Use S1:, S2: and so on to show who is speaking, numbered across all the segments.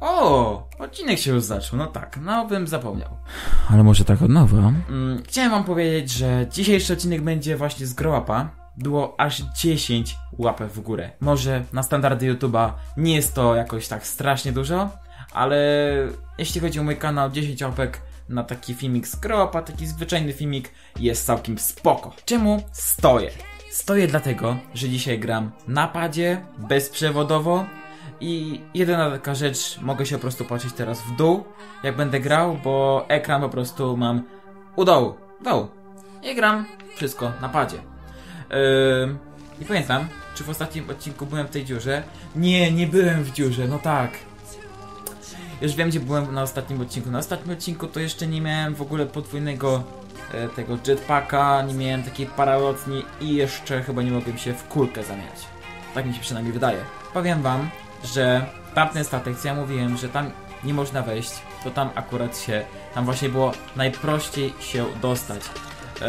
S1: O, odcinek się już zaczął, no tak, no bym zapomniał. Ale może tak od nowa? Mm, chciałem wam powiedzieć, że dzisiejszy odcinek będzie właśnie z Growapa. Było aż 10 łapek w górę. Może na standardy YouTube'a nie jest to jakoś tak strasznie dużo, ale jeśli chodzi o mój kanał, 10 łapek na taki filmik z Growapa, taki zwyczajny filmik jest całkiem spoko. Czemu stoję? Stoję dlatego, że dzisiaj gram na padzie, bezprzewodowo i jedyna taka rzecz, mogę się po prostu patrzeć teraz w dół, jak będę grał, bo ekran po prostu mam u dołu, dołu. I gram wszystko na padzie. Yy, I pamiętam, czy w ostatnim odcinku byłem w tej dziurze? Nie, nie byłem w dziurze, no tak. Już wiem, gdzie byłem na ostatnim odcinku. Na ostatnim odcinku to jeszcze nie miałem w ogóle podwójnego e, tego jetpacka, nie miałem takiej paralotni i jeszcze chyba nie mogłem się w kulkę zamieniać. Tak mi się przynajmniej wydaje. Powiem wam, że tamten statek, co ja mówiłem, że tam nie można wejść, to tam akurat się, tam właśnie było najprościej się dostać. Eee,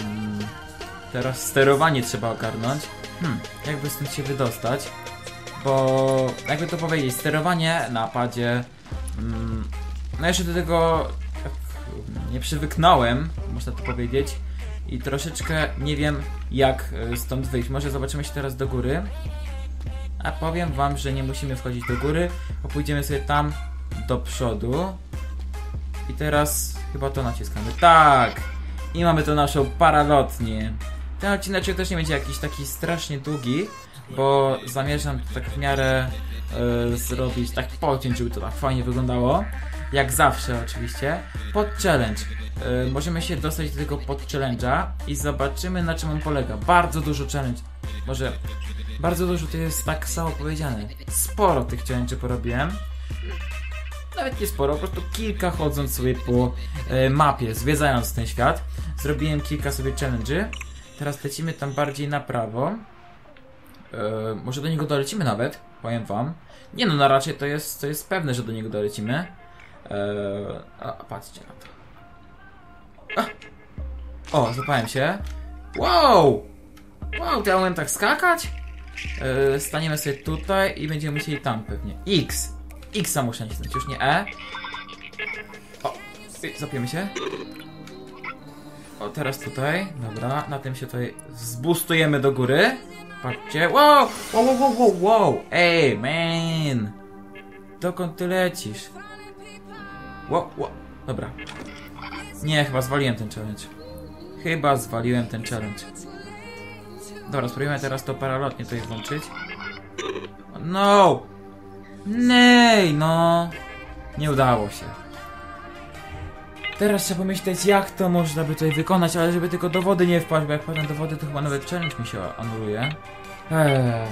S1: mm, teraz sterowanie trzeba ogarnąć. Hmm, jakby stąd się wydostać? Bo, jakby to powiedzieć, sterowanie na padzie, mm, no jeszcze do tego tak, nie przywyknąłem, można to powiedzieć. I troszeczkę nie wiem, jak e, stąd wyjść. Może zobaczymy się teraz do góry. A powiem wam, że nie musimy wchodzić do góry, bo pójdziemy sobie tam do przodu. I teraz chyba to naciskamy. Tak! I mamy to naszą paralotnię. Ten odcinek też nie będzie jakiś taki strasznie długi, bo zamierzam to tak w miarę e, zrobić, tak pociąć, żeby to tak fajnie wyglądało. Jak zawsze oczywiście. Pod challenge. E, możemy się dostać do tego pod challenge'a i zobaczymy na czym on polega. Bardzo dużo challenge. Może bardzo dużo to jest tak samo powiedziane. Sporo tych challenge porobiłem. Nawet nie sporo, po prostu kilka chodząc sobie po e, mapie, zwiedzając ten świat. Zrobiłem kilka sobie challenge'y. Teraz lecimy tam bardziej na prawo. E, może do niego dolecimy nawet, powiem wam. Nie no, na raczej to jest, to jest pewne, że do niego dolecimy. E, a, patrzcie na to. A! O, zapałem się. Wow! Wow, umiem tak skakać? E, staniemy sobie tutaj i będziemy musieli tam pewnie. X! X muszę nacisnąć, już nie E. O, zapiemy się. O, teraz tutaj. Dobra, na tym się tutaj zbustujemy do góry. Patrzcie. Wow! Wow, wow, wow, wow, wow! Ej, man! Dokąd ty lecisz? Wow, wow. Dobra. Nie, chyba zwaliłem ten challenge. Chyba zwaliłem ten challenge. Dobra, spróbujemy teraz to paralotnie tutaj włączyć. No! Nej, no! Nie udało się. Teraz trzeba pomyśleć, jak to można by tutaj wykonać, ale żeby tylko do wody nie wpaść, bo jak wpadam do wody, to chyba nawet challenge mi się anuluje. Eee.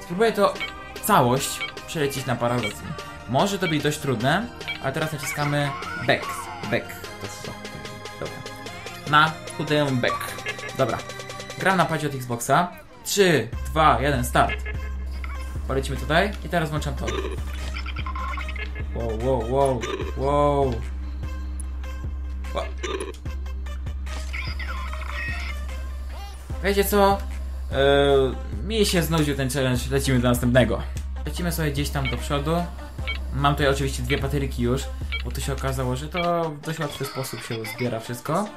S1: Spróbuję to całość przelecieć na paralotni. Może to być dość trudne, ale teraz naciskamy back. Back. To chyba. Dobra. Na chudę back. Dobra. Gram na padzie od Xboxa. 3, 2, 1, start. Polecimy tutaj i teraz włączam to. Wow, wow, wow, wow. Wiecie co? Yy, mi się znudził ten challenge, lecimy do następnego. Lecimy sobie gdzieś tam do przodu. Mam tutaj oczywiście dwie bateryki już, bo to się okazało, że to w dość łatwy sposób się zbiera wszystko.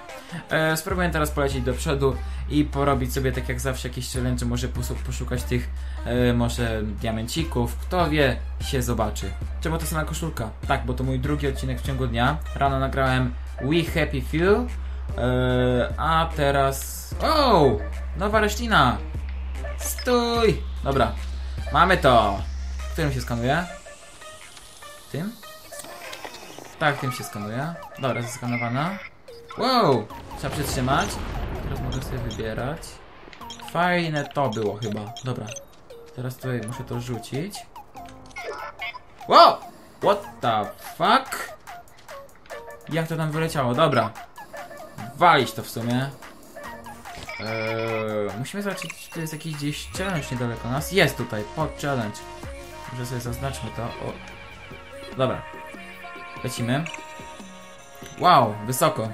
S1: E, spróbuję teraz polecieć do przodu i porobić sobie tak jak zawsze jakieś challenge, może poszukać tych e, może diamencików, kto wie, się zobaczy. Czemu to sama koszulka? Tak, bo to mój drugi odcinek w ciągu dnia. Rano nagrałem We Happy Feel, e, a teraz... O! Nowa roślina! Stój! Dobra, mamy to! Którym się skanuje? Tym? Tak, tym się skanuje. Dobra, zeskanowana. Wow! Trzeba przytrzymać. Teraz mogę sobie wybierać. Fajne to było chyba. Dobra. Teraz tutaj muszę to rzucić. Wow! What the fuck? Jak to tam wyleciało? Dobra. Walić to w sumie. Eee, musimy zobaczyć, czy to jest jakiś gdzieś challenge niedaleko nas. Jest tutaj, pod challenge. Może sobie zaznaczmy to. O. Dobra. Lecimy. Wow, wysoko.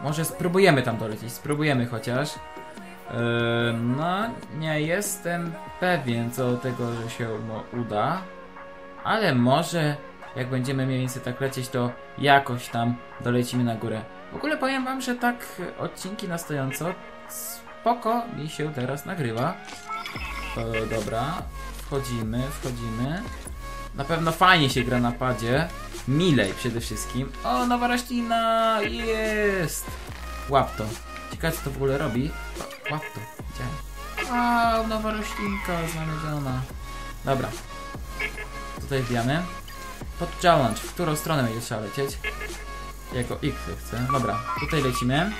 S1: Może spróbujemy tam dolecieć. Spróbujemy chociaż. Yy, no, nie jestem pewien co do tego, że się no, uda. Ale może jak będziemy mniej więcej tak lecieć, to jakoś tam dolecimy na górę. W ogóle powiem wam, że tak e, odcinki na stojąco spoko mi się teraz nagrywa. E, dobra, wchodzimy, wchodzimy. Na pewno fajnie się gra na padzie. Milej przede wszystkim. O, nowa roślina! Jest! Łap to. Ciekawe co to w ogóle robi. Łap to. Wow, nowa roślinka znaleziona. Dobra. Tutaj wbijamy. Pod challenge. W którą stronę będzie trzeba lecieć? Jako X chcę. Dobra, tutaj lecimy.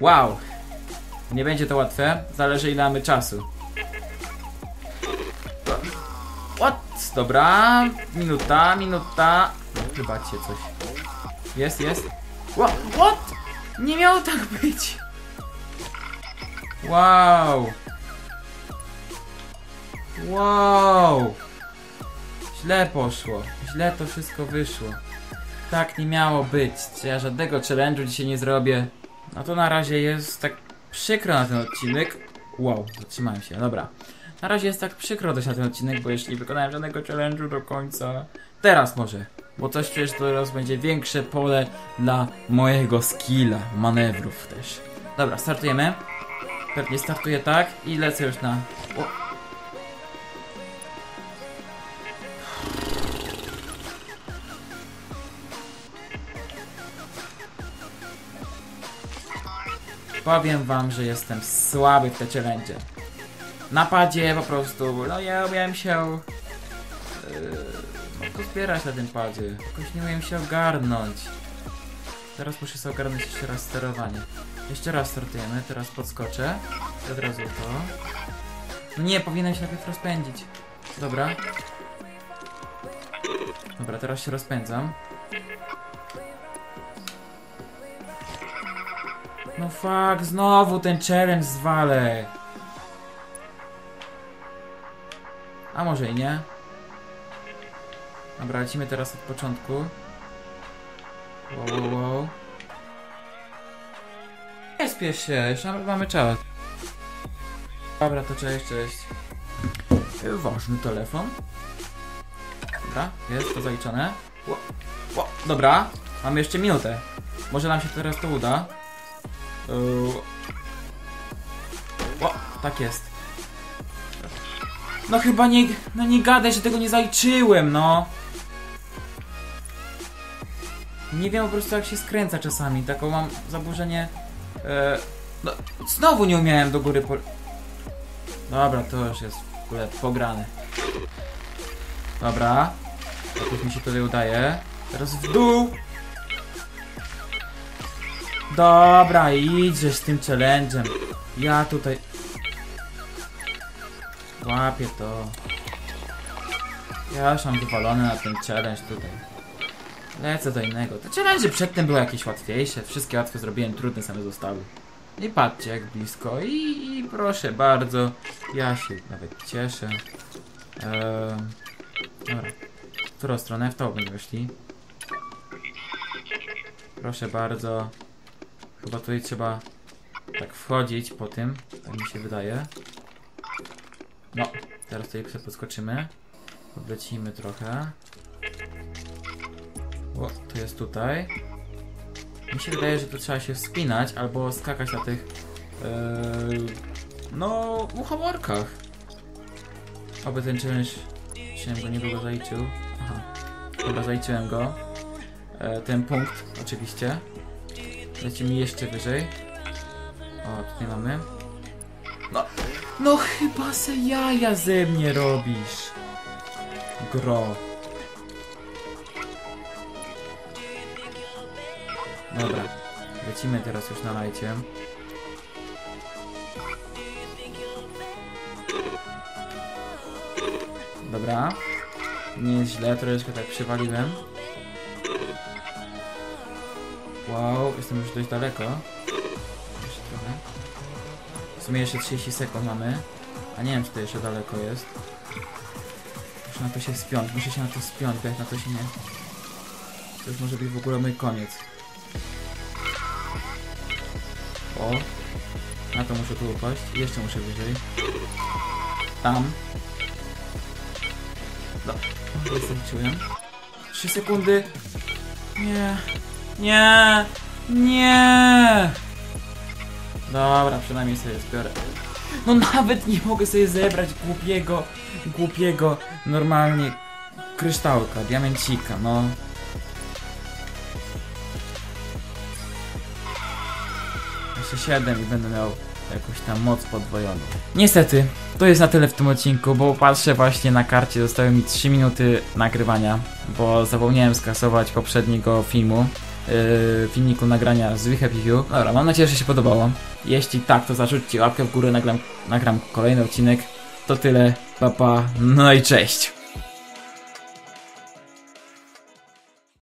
S1: Wow. Nie będzie to łatwe. Zależy ile mamy czasu. What? Dobra. Minuta, minuta. Chyba cię coś. Jest, jest. What? What? Nie miało tak być. Wow. Wow. Źle poszło. Źle to wszystko wyszło. Tak nie miało być. Ja żadnego challenge'u dzisiaj nie zrobię? No to na razie jest tak przykro na ten odcinek. Wow, zatrzymałem się, dobra. Na razie jest tak przykro dość na ten odcinek, bo jeśli wykonałem żadnego challenge'u do końca. Teraz może. Bo coś czujesz, że teraz będzie większe pole dla mojego skilla, manewrów też. Dobra, startujemy. Pewnie startuję tak i lecę już na... O. Powiem wam, że jestem słaby w te challenge. Na padzie po prostu, no ja umiem się... Yy, pozbierać na tym padzie. Jakoś nie umiem się ogarnąć. Teraz muszę sobie ogarnąć jeszcze raz sterowanie. Jeszcze raz startujemy, teraz podskoczę. I od razu to. No nie, powinienem się najpierw rozpędzić. Dobra. Dobra, teraz się rozpędzam. No fuck, znowu ten challenge zwalę. A może i nie? Dobra, lecimy teraz od początku. Wow, wow, wow. Nie spiesz się, jeszcze mamy czas. Dobra, to cześć, cześć. E, Ważny telefon. Dobra, jest to zaliczone. Dobra, mamy jeszcze minutę. Może nam się teraz to uda. O, tak jest. No chyba nie, no nie gadaj, że tego nie zaliczyłem, no. Nie wiem po prostu jak się skręca czasami, taką mam zaburzenie... E, no, znowu nie umiałem do góry po... Dobra, to już jest w ogóle pograne. Dobra. Jakoś mi się tutaj udaje. Teraz w dół. Dobra, idziesz z tym challenge'em. Ja tutaj... Łapię to. Ja już mam wywalone na ten challenge tutaj. Lecę do innego. Te challenge przedtem były jakieś łatwiejsze. Wszystkie łatwe zrobiłem, trudne same zostały. I patrzcie jak blisko. I, i proszę bardzo. Ja się nawet cieszę. Eee, dobra. W którą stronę? W tą będziemy szli. Proszę bardzo. Chyba tutaj trzeba tak wchodzić po tym, tak mi się wydaje. No, teraz tutaj podskoczymy. Odlecimy trochę. O, to jest tutaj. Mi się wydaje, że to trzeba się wspinać albo skakać na tych yy, no, muchomorkach. Oby ten challenge się go niedługo zaliczył. Aha, dobra, zaliczyłem go. E, ten punkt, oczywiście. Lecimy jeszcze wyżej. O, tutaj mamy. No, no chyba se jaja ze mnie robisz. Gro. Dobra, lecimy teraz już na lajcie. Dobra. Nie jest źle, troszeczkę tak przywaliłem. Wow, jestem już dość daleko. W sumie jeszcze 30 sekund mamy. A nie wiem, czy to jeszcze daleko jest. Muszę na to się spiąć, muszę się na to spiąć, bo jak na to się nie... To już może być w ogóle mój koniec. O! Na to muszę tu upaść. Jeszcze muszę wyżej. Tam. No. Ile zaliczyłem? 3 sekundy. Nie. Nie. Nie. Dobra, przynajmniej sobie zbiorę. No nawet nie mogę sobie zebrać głupiego, głupiego, normalnie kryształka, diamencika, no. Jeszcze 7 i będę miał jakąś tam moc podwojoną. Niestety, to jest na tyle w tym odcinku, bo patrzę właśnie na karcie, zostały mi 3 minuty nagrywania, bo zapomniałem skasować poprzedniego filmu, filmiku nagrania z Happy View. Dobra, mam nadzieję, że się podobało. Jeśli tak, to zarzućcie łapkę w górę, nagram, nagram kolejny odcinek. To tyle, papa, no i cześć!